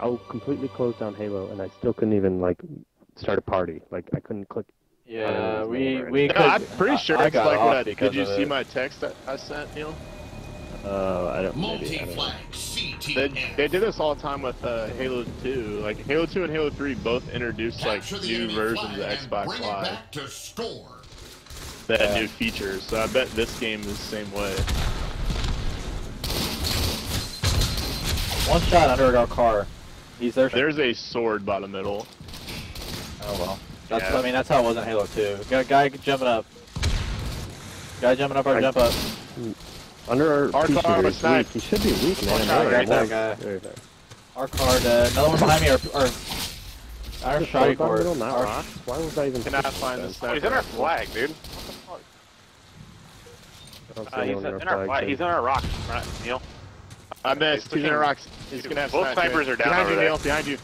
I'll completely close down Halo, and I still couldn't even like start a party. Like I couldn't click. Yeah, we we No, could. I'm pretty sure I, I it's got like what I, did you see it. my text that I sent, Neil? Uh, I don't. Maybe, I don't know. They, they did this all the time with uh, Halo 2. Like Halo 2 and Halo 3 both introduced like new versions of Xbox Live to score. that Yeah. new features. So I bet this game is the same way. One shot under our car. He's there. There's a sword by the middle. Oh well. That's Yeah. I mean that's how it was in Halo 2. Got a guy jumping up. Guy jumping up our I- jump up. Under our, Our pea car shooter was weak. He should be weak, man. Watch I out, right that. that guy. There, there. Our car dead. Another one behind me. Our our, our Just shotty sword the middle, not Our- Why was I even? Cannot pushing find the them? sniper. he's in our flag, dude. I don't see Uh, he's in, in in our our flag, flag. He's in our rock, right, Neil. I missed. He's He's in rocks. He's gonna have Both snipers are down Behind over you, there. Neil. Behind you.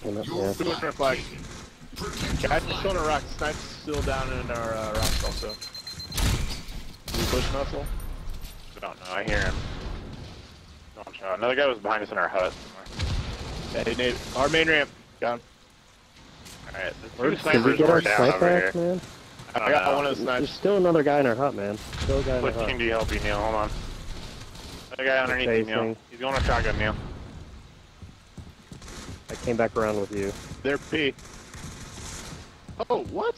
Came up, Your. Two in our flag. Protect Guys flag. still in our rocks. Snipes still down in our uh, rocks also. You pushing us, Will? I don't know. I hear him. Another guy was behind us in our hut. Hey, Nate. Our main ramp. Got him. Alright, the Where's- two Did we snipers get our were down over here. man? I I got know. one of the There's still another guy in our hut, man. Still a guy in our What hut. team do you help you, Neil? Hold on. Another guy underneath you, Neil. He's going to shotgun, Neil. I came back around with you. They're P. Oh, what?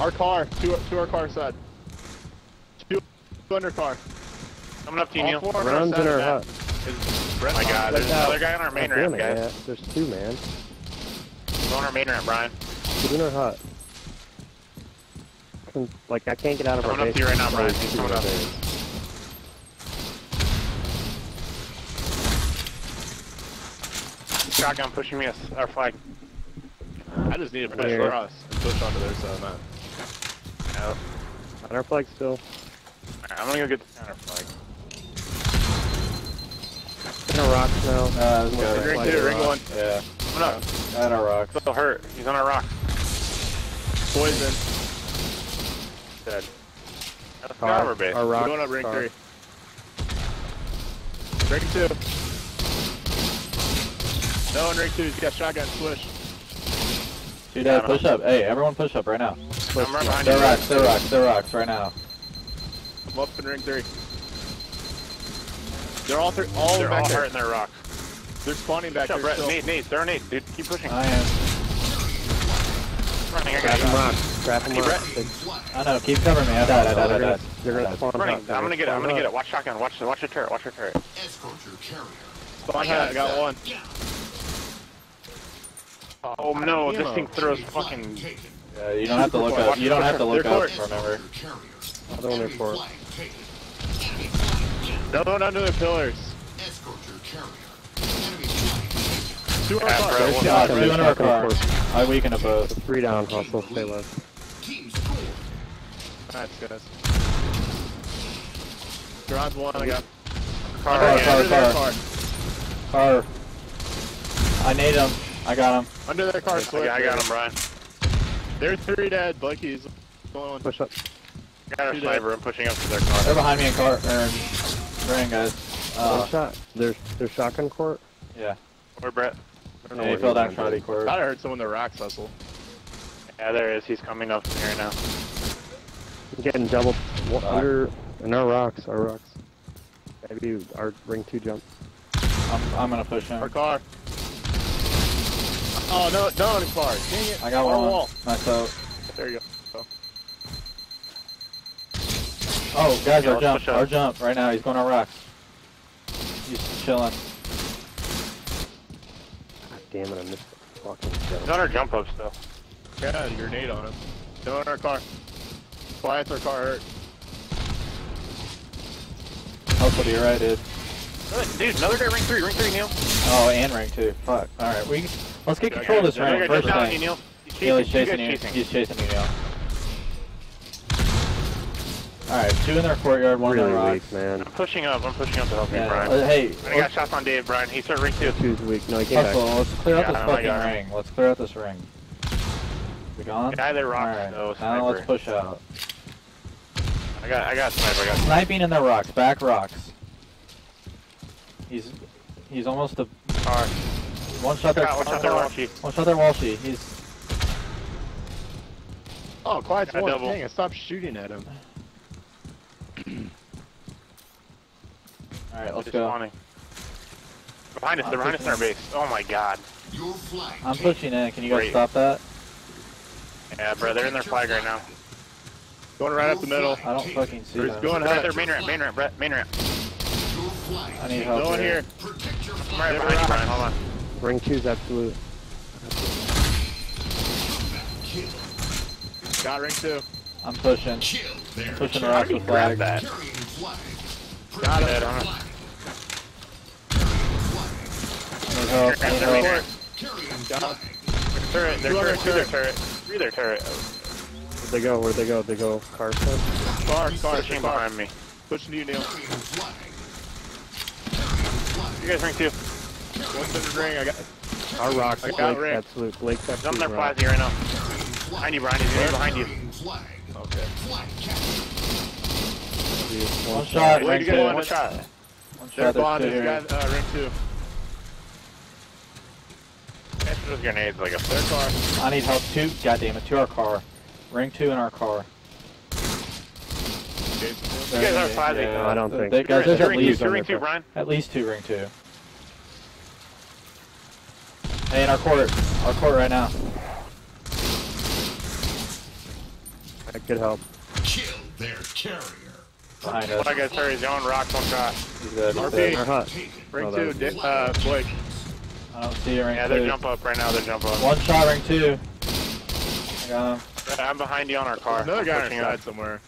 Our car. Two, two our car side. Two, two under car. Coming up to you, All Neil. four our in our hut. map. Is Brett Oh my god, there's out. another guy on our main ramp, guys. yeah. There's two, man. Go on our main ramp, Brian. Two in our hut. Like, I can't get out of our Coming up base. to you right now, Brian. he's He's coming up. base. Shotgun pushing me us, our flag. I just need to push Here. across and push onto their side of the map. No. On our flag still. Alright, I'm gonna go get the counter flag. In a rock now. Uh, this guy- Ring Flag two, ring one. Yeah. Coming up. At our rock. Still hurt. He's on our rock. Poison. Dead. Let's go Car, over base. our We're going up ring car. three. Ring two. No, in ring two, he's got shotgun swish. Two dead. Push up. Hey, everyone push up right now. I'm right behind They're you. rocks. They're rocks. They're rocks right now. I'm up in ring three. They're all three, all They're back all there. hurt in their rock. They're spawning back Push up, there Brett. still. Nate, Nate, throw Nate, dude. Keep pushing. I am. Running, I Trap got him you. rocks. Trap him Hey, rocks. Brett. I know. Keep covering me. I died, I died, I died. They're gonna spawn Running, out. I'm gonna get it. I'm gonna get it. Watch shotgun. Watch, watch your turret. Watch your turret. Escort your carrier. Spawn hut, I got one. Down. Oh no, this ammo. thing throws fucking. taken. Yeah, you don't have to look up. You don't have to look They're up. court. Escort Remember. your carrier. Other one Enemy report. flag taken. Enemy flag down. No, under the pillars. Escort your carrier. Enemy flag taken. Two on Yeah, car. Brett, There's one- two on two ring. our car. of course. I weaken them both. Three down, hustle, stay low. Team score. Guys. Garage one, I got. Car Car, again. car, car. car. Car. I need him. I got him. Under their car, I switch. got, I got him, Brian. They're three dead. Blakey's the only one. Push up. Got a Two sniper. I'm pushing up to their car. They're behind me in car. Or ring, guys. One Uh, shot. There's there's shotgun court. yeah. Where Brett? I don't know Yeah, he where fell he down went, Charlie court. Thought I heard someone in the rocks hustle. Yeah, there is. He's coming up here now. I'm getting double Rock. under in our rocks. Our rocks. Maybe our ring two jump. I'm, I'm gonna push him. Our car. Oh, no, no, on the car. Dang it. I got Our one. wall. Myself. There you go. Oh, guys, Yeah, our jump. Our jump right now. He's going on rocks. He's chilling. God damn it! I missed the fucking He's jump. on our jump up still. Yeah, a grenade on him. No, in our car. Quiet's our car hurt. Hopefully to your right, dude. Dude, another guy ring three. Ring three, Neil. Oh, and ring two. Fuck. All right, we let's get control of this Another ring first down you, thing. Neil. He's Neil, chasing. he's chasing guys you. chasing. He's chasing you, Neil. All right, two in their courtyard, one in Really the rocks. weak, man. I'm pushing up. I'm pushing up to help you, Brian. uh, hey, I got shots on Dave, Brian. He started ring two. Two's weak. No, he came hustle. back. Let's clear out Yeah, this I know, fucking got ring. Let's clear out this ring. We gone? Guy that rocks, All right, though, now let's push out. I got, I got sniper. I got. Sniping in the rocks, back rocks. He's he's almost a Car. One shot there. Watch out there, Walshy. One shot there, Walshy. He's. Oh, quiet one. double. Dang, I stopped shooting at him. Alright, let's go. spawning. Behind us, they're behind us in our base. Oh my god. Your flag I'm pushing in. Can you guys stop that? Yeah, bro, they're in their flag right now. Going right up the middle. I don't fucking see There's them. going They're at hut. their main ramp, main ramp, Brett, main ramp. I need help Going here. Protect your I'm right behind you. Brian. Hold on. Ring two's absolute. Kill. Got ring two. I'm pushing. Kill. There. Pushing Carrying around with flag. that. Carrying flag. Got Protect it. your Dead. I need help. I need They're help. Got. Turret, their Two turret, two their turret. turret. Their turret. Where'd they go? Where'd they go? They go car front? Car, car, Pushing car. behind me. Pushing to you, Neil. Carrying flag. Carrying flag. You guys ring two. One's in the ring. I got. Our rocks. I got Blake's ring. absolute. Blake's Jump absolute. their rock. flazy right now. Behind you, Brian. He's right behind you. Okay. Flag captured. One shot. Blake, Ring you two. got One one shot. One shot. There's two bonded. Here. uh, ring two. Catch those grenades like a Their car. I need help. Two. God damn it. To our car. Ring two in our car. You guys are flazy. Yeah, No, I don't think. They, guys, there's at ring two, least, two ring two, Brian. at least two ring two. Hey, in our court. Our court right now. That could help. Kill their carrier. Behind us. One guy's hurt. He's going rock. One shot. He's dead. RP. dead. Our hut. Taken. Ring Oh, two. that Di- uh, Blake. I don't see a ring Yeah, two. they're jump up right now. They're jump up. One shot ring two. I got him. I'm behind you on our car. Another I'm guy on pushing our up. somewhere.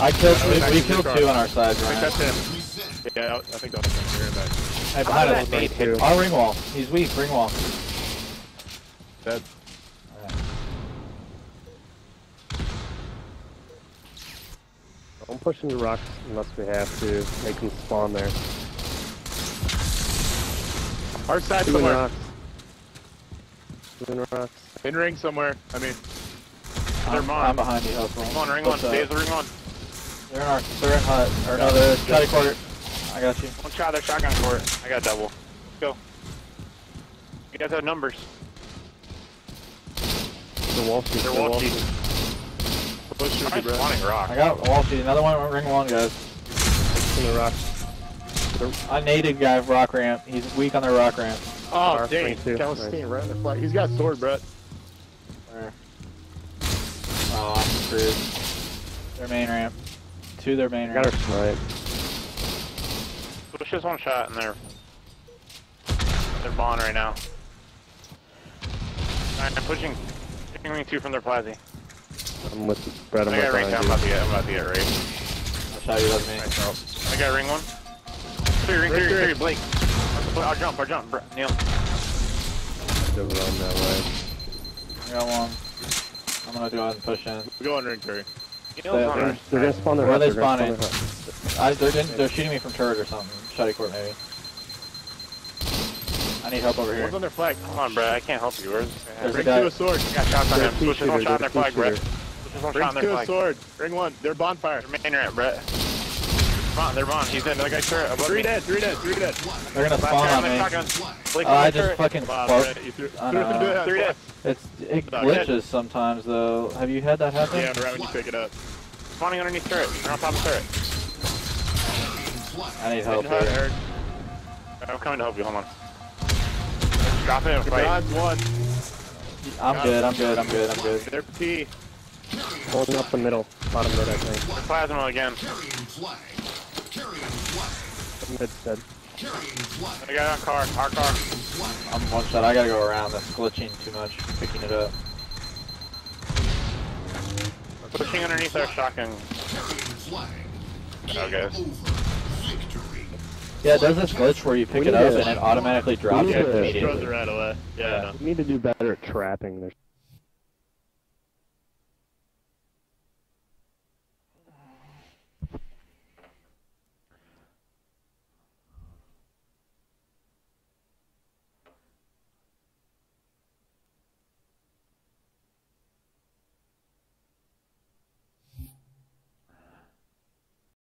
I killed two. back We to killed two on our side, I think that's him. Yeah, I I think that's him. Here, back. Hey, behind How us. did that Ring. Our ring wall. He's weak. Ring wall. Dead. Don't push into rocks unless we have to. Make them spawn there. Our side Two in somewhere. rocks. Two in rocks. In ring somewhere. I mean, They're I'm, mine. I'm behind you. Help Ring one, ring one. What's up? The ring one. They're in our. They're in hut. Or no, they're shotty court. I got you. One shot. They're shotgun court. I got double. Go. You guys have numbers. The wall sheet. They're the wall wall sheet. push you, I'm spawning rock. I got wall sheet. Another one. Ring one, guys. In the rocks. I naded guy of rock ramp. He's weak on their rock ramp. Oh, Car, dang. That was Nice. staying right on the flag. He's got sword, Brett. Where? Oh, I'm screwed. Their main ramp. To their main Got ramp. her snipe. Push just one shot and they're they're bond right now. Alright, I'm pushing pushing ring two from their plazy. I'm with Brett. I'm I got right ring two, I'm about to get I'm about to get raped. I'll shot you with me. Myself. I got ring one. Three, ring Ring three, three. three, Blake. I'll jump, I'll jump, Br- Neil. To run that way. I got one. I'm gonna go ahead and push in. We're going ring three. Neil's They're- They're, they're gonna side. spawn their Where are hut. they They're spawning? spawn their hut. I, they're, they're shooting me from turret or something. Shotty court maybe. I need help over here. One's on their flag. Come on, Brett, I can't help you. Where's There's a guy. two a sword. I got shots on him. a Push just one shot on their flag, Brett. two-shooter. Push one shot on their two a sword. Ring one. They're bonfire. Main ramp, Brett. Come on, they're bond. He's in. Another guy's turret above Three me. dead. Three dead. Three dead. They're gonna spawn on their me. shotgun. Blake Oh, uh, I just turret. fucking Wow, fucked. You threw, I threw know. him to that Three dead. It's it glitches sometimes though. Have you had that happen? Yeah, right when you pick it up. Spawning underneath turret. They're on top of turret. I need help Hut, here. Eric. I'm coming to help you. Hold on. Drop it and fight. God's one. I'm good. I'm good. I'm good. I'm good. They're P. Holding up the middle. Bottom mid, I think. Plasma again. Carrying flag. Mid's dead. I got our car. Our car. I'm one shot. I gotta go around. That's glitching too much. Picking it up. Pushing underneath our shotgun. Okay. Game over. Victory. Yeah, it does this glitch where you pick We it up to- and it automatically drops it to- Throws it immediately. right away. Yeah. Yeah. no. We need to do better at trapping. There's